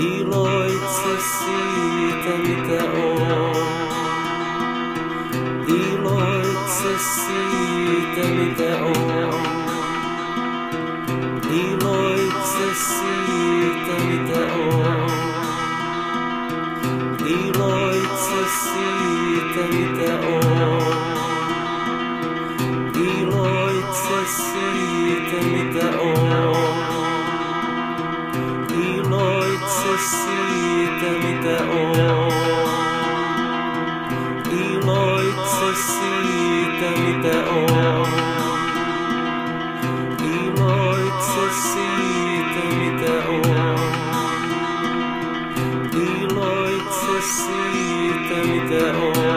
Iloitse siitä, mitä on. Iloitse siitä, mitä on. Iloitse siitä, mitä on. Iloitse siitä, mitä on. Iloitse siitä, mitä on. siitä, mitä on. Iloitse siitä, mitä on. Iloitse siitä, mitä on. Iloitse siitä, mitä on.